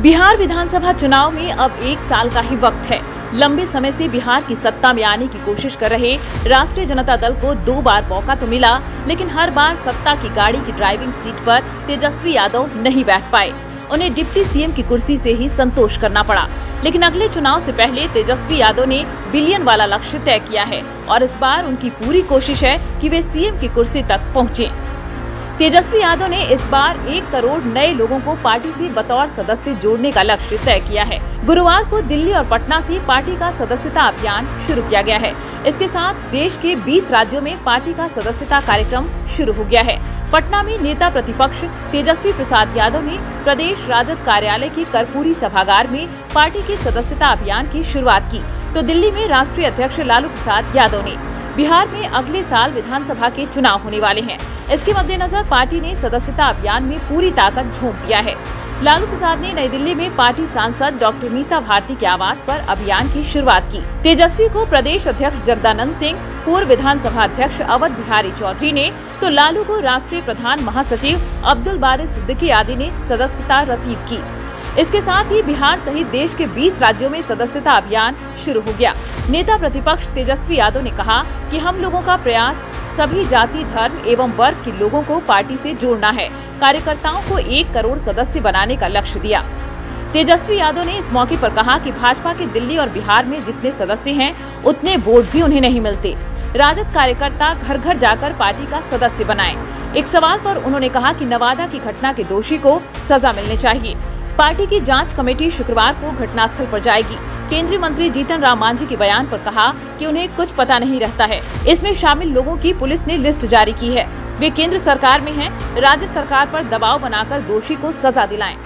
बिहार विधानसभा चुनाव में अब एक साल का ही वक्त है। लंबे समय से बिहार की सत्ता में आने की कोशिश कर रहे राष्ट्रीय जनता दल को दो बार मौका तो मिला, लेकिन हर बार सत्ता की गाड़ी की ड्राइविंग सीट पर तेजस्वी यादव नहीं बैठ पाए। उन्हें डिप्टी सीएम की कुर्सी से ही संतोष करना पड़ा। लेकिन अगले चुनाव से पहले तेजस्वी यादव ने बिलियन वाला लक्ष्य तय किया है और इस बार उनकी पूरी कोशिश है कि वे सीएम की कुर्सी तक पहुँचे। तेजस्वी यादव ने इस बार एक करोड़ नए लोगों को पार्टी से बतौर सदस्य जोड़ने का लक्ष्य तय किया है। गुरुवार को दिल्ली और पटना से पार्टी का सदस्यता अभियान शुरू किया गया है। इसके साथ देश के 20 राज्यों में पार्टी का सदस्यता कार्यक्रम शुरू हो गया है। पटना में नेता प्रतिपक्ष तेजस्वी प्रसाद यादव ने प्रदेश राजद कार्यालय की कर्पूरी सभागार में पार्टी के सदस्यता अभियान की शुरुआत की। तो दिल्ली में राष्ट्रीय अध्यक्ष लालू प्रसाद यादव ने बिहार में अगले साल विधानसभा के चुनाव होने वाले हैं। इसके मद्देनजर पार्टी ने सदस्यता अभियान में पूरी ताकत झोंक दिया है। लालू प्रसाद ने नई दिल्ली में पार्टी सांसद डॉक्टर मीसा भारती के आवास पर अभियान की शुरुआत की। तेजस्वी को प्रदेश अध्यक्ष जगदानंद सिंह, पूर्व विधानसभा अध्यक्ष अवध बिहारी चौधरी ने तो लालू को राष्ट्रीय प्रधान महासचिव अब्दुल बारिश सिद्दीकी आदि ने सदस्यता रसीद की। इसके साथ ही बिहार सहित देश के 20 राज्यों में सदस्यता अभियान शुरू हो गया। नेता प्रतिपक्ष तेजस्वी यादव ने कहा कि हम लोगों का प्रयास सभी जाति, धर्म एवं वर्ग के लोगों को पार्टी से जोड़ना है। कार्यकर्ताओं को एक करोड़ सदस्य बनाने का लक्ष्य दिया। तेजस्वी यादव ने इस मौके पर कहा कि भाजपा के दिल्ली और बिहार में जितने सदस्य हैं, उतने वोट भी उन्हें नहीं मिलते। राजद कार्यकर्ता घर घर जाकर पार्टी का सदस्य बनाएँ। एक सवाल पर उन्होंने कहा कि नवादा की घटना के दोषी को सजा मिलनी चाहिए। पार्टी की जाँच कमेटी शुक्रवार को घटनास्थल पर जाएगी। केंद्रीय मंत्री जीतन राम मांझी के बयान पर कहा कि उन्हें कुछ पता नहीं रहता है। इसमें शामिल लोगों की पुलिस ने लिस्ट जारी की है। वे केंद्र सरकार में हैं, राज्य सरकार पर दबाव बनाकर दोषी को सजा दिलाएँ।